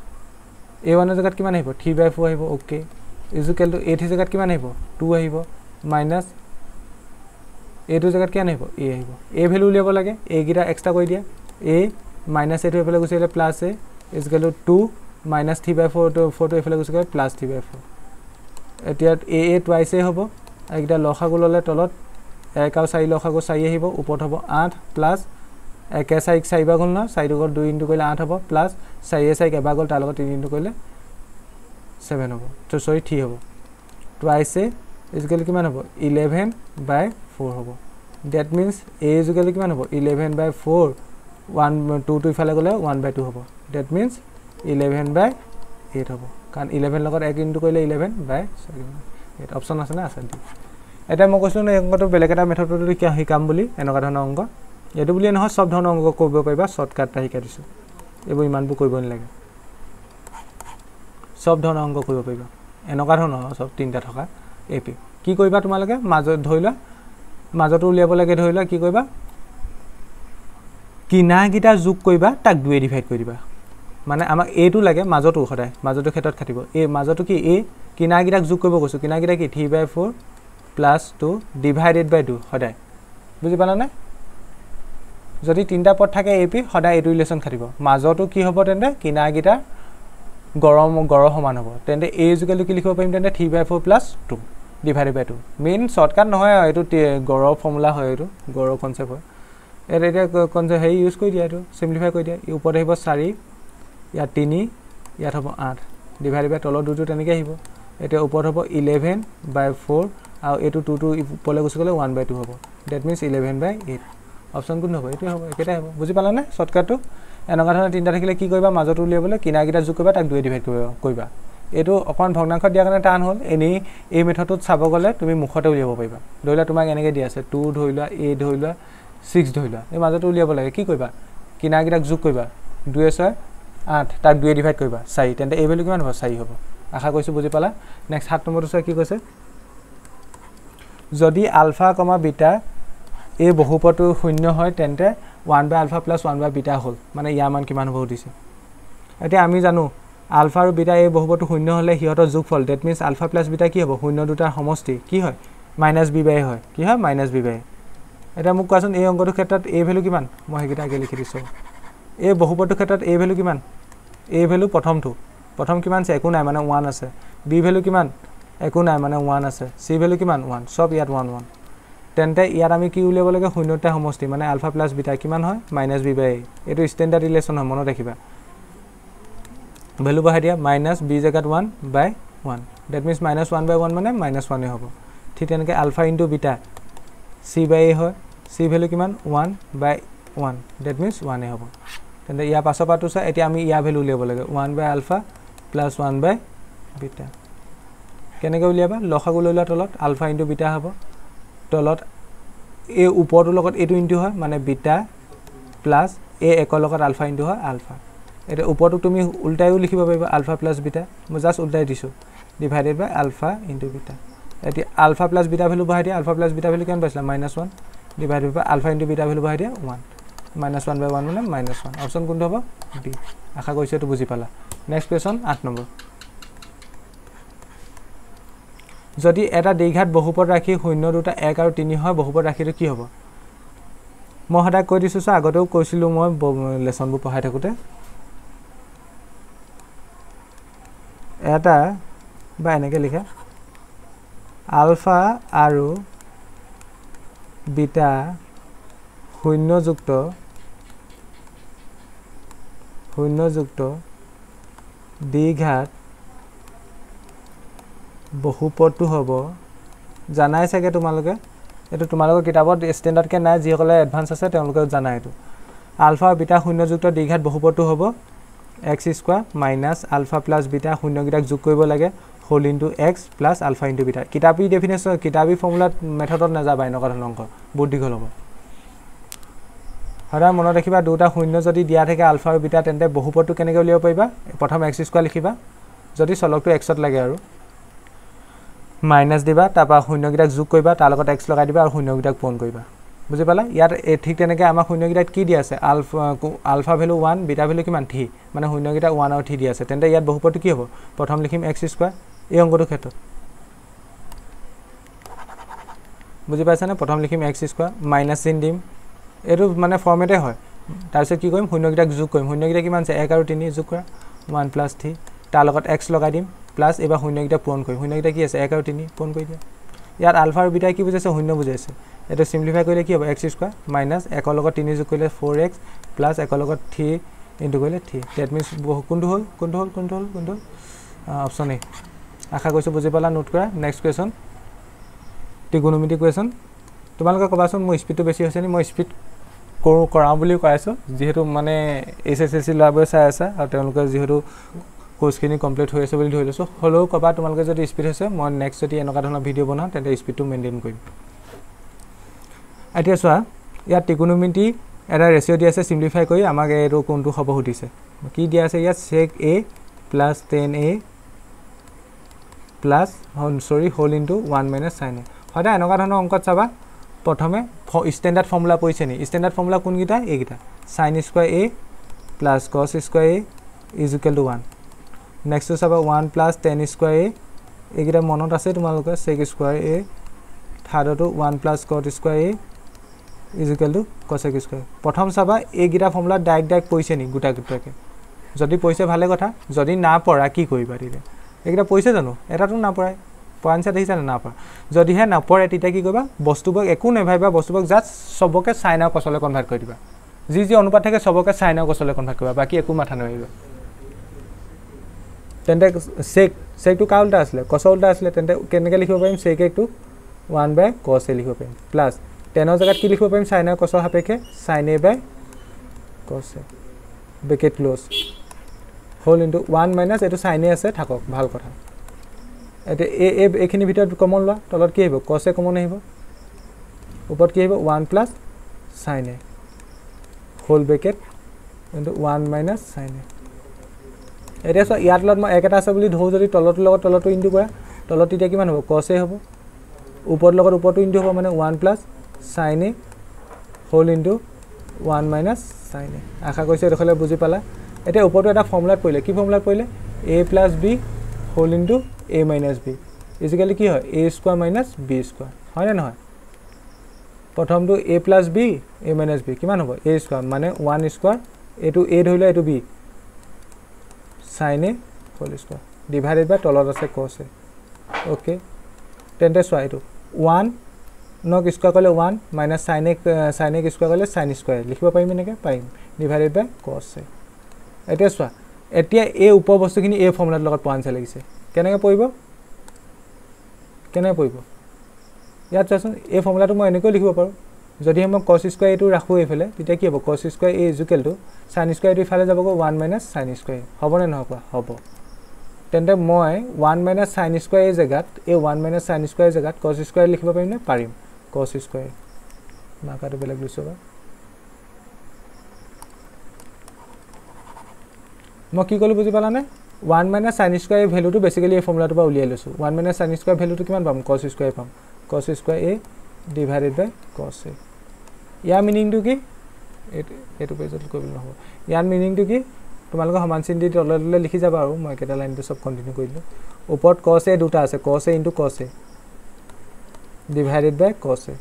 এ ওৱানৰ জেগাত কিমান আহিব? থ্ৰী বাই ফ'ৰ আহিব। অ'কে ইজুকেলটো এ থ্ৰী জেগাত কিমান আহিব? টু আহিব। মাইনাছ এইটো জেগাত কিমান আহিব এ আহিব। এ ভেলু উলিয়াব লাগে এইকেইটা এক্সট্ৰা কৰি দিয়া। এ মাইনাছ এইটো এইফালে গুচি আহিলে প্লাছ এ ইজুকেলটো টু মাইনাছ থ্ৰী বাই ফ'ৰটো ফ'ৰটো এইফালে গুচি গ'লে প্লাছ থ্ৰী বাই ফ'ৰ এতিয়া এ এ টুৱাইছে হ'ব। এইকেইটা লসাগু ল'লে তলত এক আৰু চাৰি লসাগু চাৰি আহিব ওপৰত হ'ব আঠ প্লাছ একে চাৰিক চাৰিবাৰ গ'ল নহয় চাৰিটো গ'ল দুই ইনটু কৰিলে আঠ হ'ব প্লাছ চাৰিয়ে চাৰিক এবাৰ গ'ল তাৰ লগত তিনি ইনটু কৰিলে ছেভেন হ'ব। চৰি থ্ৰী হ'ব। টুৱাইছে ইজুকেলি কিমান হ'ব? ইলেভেন বাই ফ'ৰ হ'ব। ডেট মিনছ এ ইজুকেলি কিমান হ'ব? ইলেভেন বাই ফ'ৰ ওৱান টুটো ইফালে গ'লে ওৱান বাই টু হ'ব। That means eleven by eight হ'ব। কাৰণ ইলেভেন লগত এক ইনটু কৰিলে ইলেভেন বাই এইট অপশ্যন আছেনে আছে এতিয়া মই কৈছিলোঁ এই অংকটো বেলেগ এটা মেথডতো শিকাম বুলি এনেকুৱা ধৰণৰ অংক। এইটো বুলিয়ে নহয় চব ধৰণৰ অংক কৰিব পাৰিবা শ্বৰ্টকাট এটা শিকাই দিছোঁ। এইবোৰ ইমানবোৰ কৰিব নালাগে। চব ধৰণৰ অংক কৰিব পাৰিবা। এনেকুৱা ধৰণৰ চব তিনিটা থকা এ পি কি কৰিবা তোমালোকে? মাজত ধৰি লোৱা মাজতো উলিয়াব লাগে ধৰি লোৱা কি কৰিবা? কিনাৰকেইটা যোগ কৰিবা তাক দুয়ে ডিভাইড কৰি দিবা। মানে আমাক এইটো লাগে মাজতো সদায় মাজতো ক্ষেত্ৰত খাটিব। এই মাজতো কি এই কিনাৰকেইটাক যোগ কৰিব কৈছোঁ। কিনাৰকেইটা কি three by four plus two divided by two সদায়। বুজি পালানে যদি তিনিটা পদ থাকে এ পি সদায় এইটো ৰিলেশ্যন খাটিব। মাজতো কি হ'ব তেন্তে? কিনাৰকেইটা গৰম গড়ৰ সমান হ'ব। তেন্তে এই যোগেটো কি লিখিব পাৰিম তেন্তে? Three by four plus two divided by two main shortcut নহয় আৰু এইটো গড়ৰ ফৰ্মুলা হয় এইটো গড়ৰ কনচেপ্ট হয়। ইয়াত এতিয়া কনচেপ্ট হেৰি ইউজ কৰি দিয়া এইটো চিম্প্লিফাই কৰি দিয়া। ওপৰত আহিব চাৰি ইয়াত তিনি ইয়াত হ'ব আঠ। ডিভাইডেড বাই তলৰ দুটো তেনেকৈ আহিব। এতিয়া ওপৰত হ'ব ইলেভেন বাই ফ'ৰ আৰু এইটো টুটো ওপৰলৈ গুচি গ'লে ওৱান বাই টু হ'ব। That means eleven by eight option কোন হ'ব? এইটোৱে হ'ব একেটাই হ'ব। বুজি পালানে শ্বৰ্টকাটটো এনেকুৱা ধৰণৰ তিনিটা থাকিলে কি কৰিবা? মাজত উলিয়াবলৈ কিনাৰকেইটা যোগ কৰিবা তাক দুয়ে ডিভাইড কৰিব কৰিবা। এইটো অকণমান ভগ্নাংশ দিয়াৰ কাৰণে টান হ'ল। এনেই এই মেথডটোত চাব গ'লে তুমি মুখতে উলিয়াব পাৰিবা। ধৰি লোৱা তোমাক এনেকৈ দিয়া আছে টু ধৰি লোৱা এ ধৰি লোৱা ছিক্স ধৰি লোৱা। এই মাজতো উলিয়াব লাগে। কি কৰিবা? কিনাৰকেইটাক যোগ কৰিবা। দুয়ে ছয় আঠ। তাক দুয়ে ডিভাইড কৰিবা। চাৰি। তেন্তে এই ভেলু কিমান হ'ব? চাৰি হ'ব। আশা কৰিছোঁ বুজি পালা। নেক্সট সাত নম্বৰটো চোৱা কি কৈছে? যদি আলফা কমা বিটা এই বহুপদটো শূন্য হয় তেন্তে one by alpha plus one by beta হ'ল। মানে ইয়াৰ মান কিমান হ'ব সুধিছে এতিয়া আমি জানো আলফা আৰু বিটা এই বহুপদটো শূন্য হ'লে সিহঁতৰ যোগফল that means alpha plus beta কি হ'ব? শূন্য দুটাৰ সমষ্টি কি হয়? মাইনাছ বি বাই হয়। কি হয়? Minus b by. এতিয়া মোক কোৱাচোন এই অংকটোৰ ক্ষেত্ৰত এ ভেলু কিমান? মই সেইকেইটা আগে লিখি দিছোঁ। এই বহুপদটোৰ ক্ষেত্ৰত এ ভেলু কিমান? এ ভেলু প্ৰথমটো। প্ৰথম কিমান আছে? একো নাই মানে ওৱান আছে। বি ভেলু কিমান? একো নাই মানে ওৱান আছে। চি ভেলু কিমান? ওৱান চব ইয়াত ওৱান ওৱান তেন্তে ইয়াত আমি কি উলিয়াব লাগে? শূন্যতা সমষ্টি মানে আলফা প্লাছ বিটা কিমান হয়? Minus b by. এইটো ষ্টেণ্ডাৰ্ড ৰিলেশ্যন হয় মনত ৰাখিবা। ভেলু বহাই দিয়া মাইনাছ বি জেগাত one by one that means minus one by one মানে মাইনাছ ওৱানেই হ'ব। ঠিক তেনেকৈ alpha into beta c by a হয়। চি ভেলু কিমান? One by one that means ওৱানেই হ'ব। তেন্তে ইয়াৰ পাছৰ পাৰটো চাই এতিয়া আমি ইয়াৰ ভেলু উলিয়াব লাগে। One by alpha plus one by beta কেনেকৈ উলিয়াবা? লসাগু লৈ লোৱা তলত আলফা ইনটু বিটা হ'ব। তলত এই ওপৰটোৰ লগত এইটো ইনটু হয় মানে বিটা প্লাছ এই একৰ লগত আলফা ইনটু হয় আলফা এতিয়া ওপৰটোক তুমি উল্টাইও লিখিব পাৰিবা আলফা প্লাছ বিটা। মই জাষ্ট উল্টাই দিছোঁ। Divided by alpha into beta এতিয়া আলফা প্লাছ বিটা ভেলু বহাই দিয়া। আলফা প্লাছ বিটা ভেলু কিমান পাইছিলা? Minus one divided by alpha into beta value বহাই দিয়া one minus one by one মানে মাইনাছ ওৱান অপশ্যন কোনটো হ'ব? বি আশা কৰিছোঁ এইটো বুজি পালা। নেক্সট কুৱেশ্যন আঠ নম্বৰ। যদি এটা দীঘাত বহুপদ ৰাশি শূন্য দুটা এক আৰু তিনি হয় বহুপদ ৰাশিটো কি হ'ব? মই সদায় কৈ দিছোঁ চোৱা আগতেও কৈছিলোঁ মই লেচনবোৰ পঢ়াই থাকোঁতে। এটা বা এনেকৈ লিখা। আলফা আৰু বিটা শূন্যযুক্ত শূন্যযুক্ত দ্বিঘাত বহুপদটো হ'ব। জানাই চাগে তোমালোকে? এইটো তোমালোকৰ কিতাপত ষ্টেণ্ডাৰ্ডকৈ নাই যিসকলে এডভান্স আছে তেওঁলোকে জানা এইটো। আলফা বিটা শূন্যযুক্ত দ্বিঘাত বহুপদটো হ'ব। X square minus alpha plus beta শূন্যকেইটাক যোগ কৰিব লাগে whole into x plus alpha into beta. কিতাপী definition কিতাপী ফৰ্মুলাত মেথডত নাযাবা এনেকুৱা ধৰণৰ অংক বহুত দীঘল হ'ব। সদায় মনত ৰাখিবা দুটা শূন্য যদি দিয়া থাকে আলফা আৰু বিটা তেন্তে বহুপদটো কেনেকৈ উলিয়াব পাৰিবা? প্ৰথম এক্স স্কোৱাৰ লিখিবা যদি চলকটো এক্সত লাগে আৰু। মাইনাছ দিবা তাৰপৰা শূন্যকেইটাক যোগ কৰিবা তাৰ লগত এক্স লগাই দিবা আৰু শূন্যকেইটাক পূৰণ কৰিবা। বুজি পালা? ইয়াত ঠিক তেনেকৈ আমাৰ শূন্যকেইটাত কি দি আছে? Alpha alpha value one beta value কিমান? থ্ৰী। মানে শূন্যকেইটা ওৱান আৰু থ্ৰী দি আছে। তেন্তে ইয়াত বহুপদটো কি হ'ব? প্ৰথম লিখিম এক্স স্কোৱাৰ। এই অংকটোৰ ক্ষেত্ৰত। বুজি পাইছানে? প্ৰথম লিখিম এক্স স্কোৱাৰ মাইনাছ চিন দিম। এইটো মানে ফৰ্মেটে হয়। তাৰপিছত কি কৰিম? শূন্যকেইটাক যোগ কৰিম। শূন্যকেইটা কিমান আছে? এক আৰু তিনি যোগ কৰা। One plus three. তাৰ লগত এক্স লগাই দিম। প্লাছ এইবাৰ শূন্যকেইটা পূৰণ কৰিম। শূন্যকেইটা কি আছে? এক আৰু তিনি পূৰণ কৰি দিয়া। ইয়াত আলফা আৰু বিটাই কি বুজাইছে? শূন্য বুজাইছে। এইটো চিম্প্লিফাই কৰিলে কি হ'ব? এক্স স্কোৱাৰ মাইনাছ একৰ লগত তিনি যোগ কৰিলে ফ'ৰ এক্স প্লাছ একৰ লগত থ্ৰী ইনটু কৰিলে থ্ৰী ডেট মিনছ কোনটো হ'ল? কোনটো হ'ল? কোনটো হ'ল? কোনটো হ'ল? অপশ্যন এ আশা কৰিছোঁ বুজি পালা নোট কৰা। নেক্সট কুৱেশ্যন ত্ৰিকোণমিতি কুৱেশ্যন তোমালোকে ক'বাচোন মোৰ স্পীডটো বেছি হৈছে নি? মই স্পীড কৰোঁ কৰাওঁ বুলি কৈ আছোঁ। যিহেতু মানে এইচ এছ এল চি ল'ৰাবোৰে চাই আছে আৰু তেওঁলোকে যিহেতু কোৰ্চখিনি কমপ্লিট হৈ আছে বুলি ধৰি লৈছোঁ। হ'লেও ক'বা তোমালোকে যদি স্পীড হৈছে মই নেক্সট যদি এনেকুৱা ধৰণৰ ভিডিঅ' বনাওঁ তেন্তে স্পীডটো মেইনটেইন কৰিম। এতিয়া চোৱা ইয়াত ত্ৰিকোণমিতি এটা ৰেচিঅ' দি আছে চিম্প্লিফাই কৰি আমাক এইটো কোনটো হ'ব সুধিছে। কি দিয়া আছে ইয়াত? Sec a plus tan a plus sorry whole into one minus sin a সদায় এনেকুৱা ধৰণৰ অংকত চাবা প্ৰথমে ষ্টেণ্ডাৰ্ড ফৰ্মুলা পৰিছে নি? ষ্টেণ্ডাৰ্ড ফৰ্মুলা কোনকেইটা? এইকেইটা। Sine square a plus cos square a equal to one চাবা one plus tan square a এইকেইটা মনত আছে তোমালোকৰ sec square A থাৰ্ডতো one plus cot square a equal to cosec square প্ৰথম চাবা এইকেইটা ফৰ্মুলাত ডাইৰেক্ট ডাইৰেক্ট পৰিছে নি গোটা গোটাকৈ? যদি পৰিছে ভালে কথা যদি না পৰা কি কৰিবা তেতিয়া? এইকেইটা পৰিছে জানো? এটাতো নাপৰাই। পইণ্ট চাই দেখিছানে নাপৰা? যদিহে নপৰে তেতিয়া কি কৰিবা? বস্তুবোৰক একো নেভাবিবা বস্তুবোৰক জাষ্ট চবকে চাইন আৰু কচলৈ কনভাৰ্ট কৰি দিবা। যি যি অনুপাত থাকে চবকে চাইন আৰু কচলৈ কনভাৰ্ট কৰিবা বাকী একো মাথা নেমাৰিবা। তেন্তে চেক চেকটো কাৰ উল্টা আছিলে? কচৰ উল্টা আছিলে তেন্তে কেনেকৈ লিখিব পাৰিম? চেক একটো ওৱান বাই কচ লিখিব পাৰিম। প্লাছ টেনৰ জেগাত কি লিখিব পাৰিম? চাইন কচৰ সাপেক্ষে sin a by cos bracket close হ'ল ইনটু ওৱান মাইনাছ এইটো চাইনে আছে থাকক ভাল কথা। এতিয়া এই এই এইখিনিৰ ভিতৰত কমন লোৱা তলত কি আহিব? কছে কমন আহিব। ওপৰত কি আহিব? One plus sin whole bracket into one minus sin এতিয়া চোৱা ইয়াৰ তলত মই এক এটা আছে বুলি ধৰোঁ যদি তলটোৰ লগত তলতো ইনটু কৰা তলত তেতিয়া কিমান হ'ব? কছে হ'ব। ওপৰৰ লগত ওপৰতো ইনটু হ'ব মানে one plus sin a whole into one minus sin a. আশা কৰিছোঁ এইডোখৰলৈ বুজি পালা। এতিয়া ওপৰতো এটা ফৰ্মুলাত পৰিলে কি ফৰ্মুলাত পৰিলে? A plus B whole into A minus B ইজিকেলি কি হয়? A square minus B square হয়নে নহয়? প্ৰথমটো a plus b a minus b কিমান হ'ব? এ স্কোৱাৰ মানে ওৱান স্কোৱাৰ এইটো এ ধৰি লোৱা এইটো b sin a whole square divided by তলত আছে এ অ'কে তেন্তে চোৱা এইটো। ওৱান নক স্কোৱাৰ কৰিলে ওৱান মাইনাছ চাইন এক চাইন এক স্কোৱাৰ কৰিলে চাইন স্কোৱাৰ লিখিব পাৰিম এনেকৈ? পাৰিম। ডিভাইডেড বাই কছ এ এতিয়া চোৱা এতিয়া এই ওপৰ বস্তুখিনি এই ফৰ্মুলাটোৰ লগত পোৱা নিচিনা লাগিছে। কেনেকৈ পৰিব? কেনেকৈ পৰিব? ইয়াত চোৱাচোন এই ফৰ্মুলাটো মই এনেকৈও লিখিব পাৰোঁ। যদিহে মই কছ স্কুৱাৰ এইটো ৰাখোঁ এইফালে তেতিয়া কি হ'ব? কছ স্কুৱাৰ এই ইজুকেলটো চাইন স্কুৱাৰ এইটো ইফালে যাবগৈ ওৱান মাইনাছ চাইন স্কুৱাৰ হ'বনে নহয় কোৱা হ'ব। তেন্তে মই ওৱান মাইনাছ চাইন স্কুৱাৰ এই জেগাত এই ওৱান মাইনাছ চাইন স্কুৱাৰ জেগাত কছ স্কুৱাৰ লিখিব পাৰিমনে পাৰিম। কছ স্কুৱাৰ মাৰ্কাৰটো বেলেগ লৈছোঁ বাৰু মই কি ক'লোঁ বুজি পালানে? ওৱান মাইনাছ চাইন স্কুৱাৰ এই ভেলুটো বেচিকেলি এই ফৰ্মুলাটোৰ পৰা উলিয়াই লৈছোঁ। ওৱান মাইনাছ চাইন স্কুৱাৰ ভেলুটো কিমান পাম? কছ স্কুৱাৰ পাম। কছ স্কুৱাৰ এ ডিভাইডেড বাই কছ এ ইয়াৰ মিনিংটো কি? এইটো পেজত কৰিবলৈ নহ'ব। ইয়াৰ মিনিংটো কি? তোমালোকে সমান চিন দি তলে তলে লিখি যাবা আৰু। মই একেটা লাইনটো চব কণ্টিনিউ কৰি দিলোঁ। ওপৰত কছ এ দুটা আছে কছ এ ইনটু কছ এ ডিভাইডেড বাই কছ এ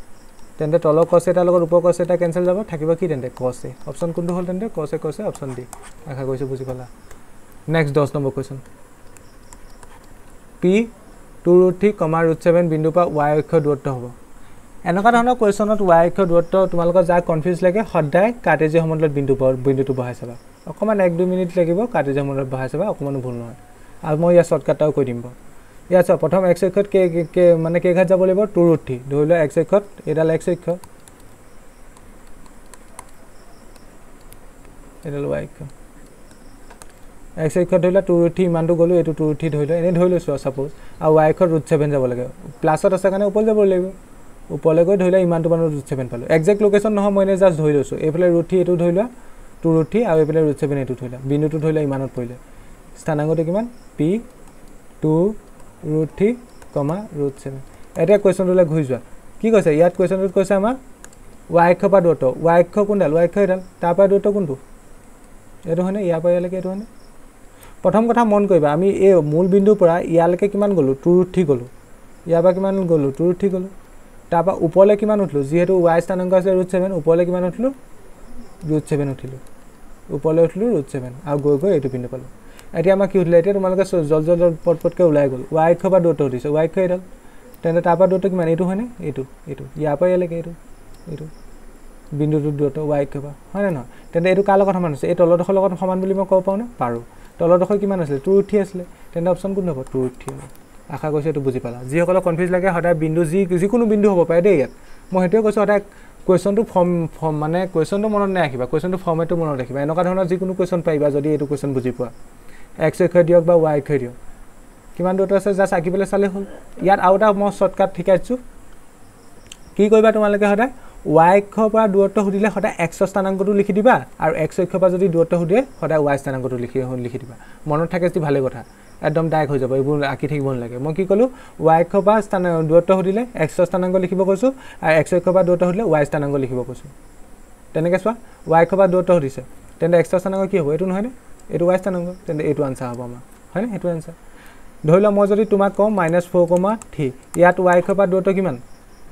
তেন্তে তলৰ কছ এটাৰ লগত ওপৰ কছ এটা কেঞ্চেল যাব থাকিব কি তেন্তে? কছ এ অপশ্যন কোনটো হ'ল তেন্তে? কছ এ কছ এ অপশ্যন ডি আশা কৰিছোঁ বুজি পালা। নেক্সট দহ number question p two root three comma root seven বিন্দুৰ পৰা ৱাই অক্ষৰ দূৰত্ব হ'ব। এনেকুৱা ধৰণৰ কুৱেশ্যনত ৱাই অক্ষৰ দূৰত্ব তোমালোকৰ যাৰ কনফিউজ লাগে সদায় কাৰ্টেজীয় সমন্বয়ত বিন্দু বিন্দুটো বহাই চাবা। অকণমান এক দুই মিনিট লাগিব কাৰ্টেজীয় সমন্বয়ত বহাই চাবা অকণমানো ভুল নহয়। আৰু মই ইয়াৰ শ্বৰ্টকাটাও কৈ দিম বাৰু। ইয়াত চাওক প্ৰথম এক্স অক্ষত মানে কেইঘাট যাব লাগিব? টু ৰুট থ্ৰী ধৰি লোৱা এক্স অক্ষত এইডাল এক্স অক্ষ এইডাল ৱাই অক্ষ এক্স অক্ষত ধৰি লোৱা টু ৰুট থ্ৰী ইমানটো গ'লোঁ এইটো টু ৰুট থ্ৰী ধৰি লোৱা এনেই ধৰি লৈছোঁ আৰু ছাপ'জ আৰু ৱাই অক্ষত ৰুট ছেভেন যাব লাগে। প্লাছত আছে কাৰণে ওপৰলৈ যাব লাগিব। ওপৰলৈ গৈ ধৰি লোৱা ইমানটো মানৰ ৰুট ছেভেন পালোঁ। একজেক্ট লোকেশ্যন নহয় মই এনেই জাষ্ট ধৰি লৈছোঁ। এইফালে ৰুট থ্ৰী এইটো ধৰি লোৱা টু ৰুট থ্ৰী আৰু এইফালে ৰুট ছেভেন এইটো ধৰি লোৱা। বিন্দুটো ধৰি লোৱা ইমানত পৰিলে। স্থানাংগটো কিমান? P two root three comma root seven এতিয়া কুৱেশ্যনটোলৈ ঘূৰি যোৱা। কি কৈছে? ইয়াত কুৱেশ্যনটোত কৈছে আমাৰ ৱাই অক্ষ পৰা দূৰত্ব। ৱাই অক্ষ কোনডাল? ৱাই অক্ষ এইডাল। তাৰ পৰা দূৰত্ব কোনটো? এইটো হয়নে? ইয়াৰ পৰা ইয়ালৈকে এইটো হয়নে? প্ৰথম কথা মন কৰিবা। আমি এই মূল বিন্দুৰ পৰা ইয়ালৈকে কিমান গ'লোঁ? টু ৰুট থ্ৰী গ'লোঁ। ইয়াৰ পৰা কিমান গ'লোঁ? টু ৰুট থ্ৰী গ'লোঁ। তাৰপৰা ওপৰলৈ কিমান উঠিলোঁ? যিহেতু ৱাই স্থানাংক আছিলে ৰুট ছেভেন ওপৰলৈ কিমান উঠিলোঁ? ৰুট ছেভেন উঠিলোঁ। ওপৰলৈ উঠিলোঁ ৰুট ছেভেন আৰু গৈ গৈ এইটো বিন্দু পালোঁ। এতিয়া আমাৰ কি উঠিলে? এতিয়া তোমালোকে জল জল পট পটকৈ ওলাই গ'ল। ৱাই অক্ষ পৰা দূৰত্ব উঠিছে ৱাই অক্ষ এইডাল তেন্তে তাৰপৰা দূৰত্ব কিমান? এইটো হয়নে? এইটো এইটো। ইয়াৰ পৰা ইয়ালৈকে এইটো এইটো। বিন্দুটোৰ দূৰত্ব ৱাই অক্ষ পৰা হয়নে নহয়? তেন্তে এইটো কাৰ লগত সমান হৈছে? এই তলডোখৰ লগত সমান বুলি মই ক'ব পাৰোঁনে পাৰোঁ। তলডোখৰ কিমান আছিলে? টু উঠি আছিলে। তেন্তে অপশ্যন কোন হ'ব? টু উঠি হ'ব আশা কৰিছোঁ এইটো বুজি পালা। যিসকলৰ কনফিউজ লাগে সদায় বিন্দু যি যিকোনো বিন্দু হ'ব পাৰে দেই ইয়াত। মই সেইটোৱে কৈছোঁ সদায় কুৱেশ্যনটো ফৰ্ম ফৰ্ম মানে কুৱেশ্যনটো মনত নাৰাখিবা কুৱেশ্যনটো ফৰ্মেটটো মনত ৰাখিবা। এনেকুৱা ধৰণৰ যিকোনো কুৱেশ্যন পাৰিবা যদি এইটো কুৱেশ্যন বুজি পোৱা। এক্স অক্ষয় দিয়ক বা ৱাই অক্ষয় দিয়ক। কিমান দূৰত আছে জাষ্ট আঁকিবলৈ চালেই হ'ল। ইয়াত আৰু এটা মই শ্বৰ্টকাট শিকাইছোঁ। কি কৰিবা তোমালোকে সদায়? ৱাই অক্ষৰ পৰা দূৰত্ব সুধিলে সদায় এক্স স্থানাংকটো লিখি দিবা। আৰু এক্স অক্ষৰ পৰা যদি দূৰত্ব সুধে সদায় ৱাই স্থানাংকটো লিখি লিখি দিবা। মনত থাকে যদি ভালে কথা। একদম ডাইৰেক্ট হৈ যাব এইবোৰ আঁকি থাকিব নালাগে। মই কি ক'লোঁ ৱাই অক্ষৰ পৰা স্থান দূৰত্ব সুধিলে এক্স স্থানাংক লিখিব কৈছোঁ আৰু এক্স অক্ষৰ পৰা দূৰত্ব সুধিলে ৱাই স্থানাংক লিখিব কৈছোঁ। তেনেকৈ চোৱা ৱাই অক্ষৰ পৰা দূৰত্ব সুধিছে তেন্তে এক্স স্থানাংক কি হ'ব? এইটো নহয়নে? এইটো ৱাই স্থানাংক তেন্তে এইটো আনচাৰ হ'ব আমাৰ। হয়নে? সেইটো আনচাৰ ধৰি লোৱা মই যদি তোমাক কওঁ মাইনাছ ফ'ৰ কমা থ্ৰী ইয়াত ৱাই অক্ষৰ পৰা দূৰত্ব কিমান?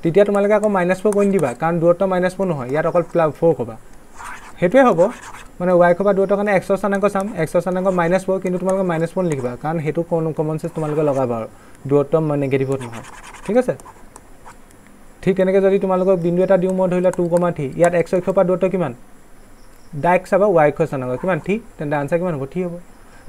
তেতিয়া তোমালোকে আকৌ মাইনাছ ফ'ৰ কৰি দিবা কাৰণ দূৰত্ব মাইনাছ ফ'ৰ নহয় ইয়াত অকল প্লা ফ'ৰ ক'বা। সেইটোৱে হ'ব। মানে ৱাই খোপা দূৰত্বৰ কাৰণে এক্সৰ স্থানাংক চাম এক্সৰ স্থানাংক মাইনাছ ফ'ৰ কিন্তু তোমালোকে মাইনাছ ফ'ৰ লিখিবা কাৰণ সেইটো কমন চেঞ্চ তোমালোকে লগাবা আৰু। দূৰত্ব নেগেটিভত নহয় ঠিক আছে? ঠিক তেনেকৈ যদি তোমালোকক বিন্দু এটা দিওঁ মই ধৰি লোৱা টু কমা থ্ৰী ইয়াত এক্স অক্ষৰ পৰা দূৰত্ব কিমান? ডাইৰেক্ট চাবা ৱাই অক্ষৰ স্থানাংক কিমান? থ্ৰী তেন্তে আনচাৰ কিমান হ'ব? থ্ৰী হ'ব।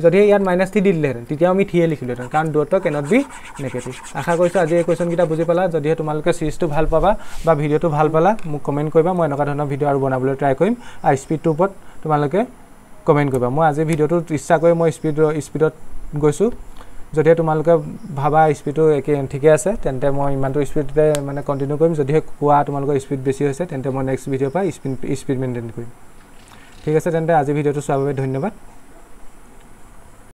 যদি ইয়াত মাইনাছ থ্ৰী দি দিলেহেঁতেন তেতিয়াও আমি থ্ৰীয়ে লিখিলোহেঁতেন কাৰণ দূৰত্ব কেনত বি নেগেটিভ আশা কৰিছোঁ আজি এই কুৱেশ্যনকেইটা বুজি পালা যদিহে তোমালোকে চিৰিজটো ভাল পাবা বা ভিডিঅ'টো ভাল পালা মোক কমেণ্ট কৰিবা মই এনেকুৱা ধৰণৰ ভিডিঅ' আৰু বনাবলৈ ট্ৰাই কৰিম। আৰু স্পীডটোৰ ওপৰত তোমালোকে কমেণ্ট কৰিবা। মই আজি ভিডিঅ'টোত ইচ্ছা কৰি মই স্পীড স্পীডত গৈছোঁ। যদিহে তোমালোকে ভাবা স্পীডটো একে ঠিকে আছে তেন্তে মই ইমানটো স্পীডতে মানে কণ্টিনিউ কৰিম। যদিহে কোৱা তোমালোকৰ স্পীড বেছি হৈছে তেন্তে মই নেক্সট ভিডিঅ'ৰ পৰা স্পীড স্পীড মেইনটেইন কৰিম। ঠিক আছে তেন্তে আজি ভিডিঅ'টো চোৱাৰ বাবে ধন্যবাদ।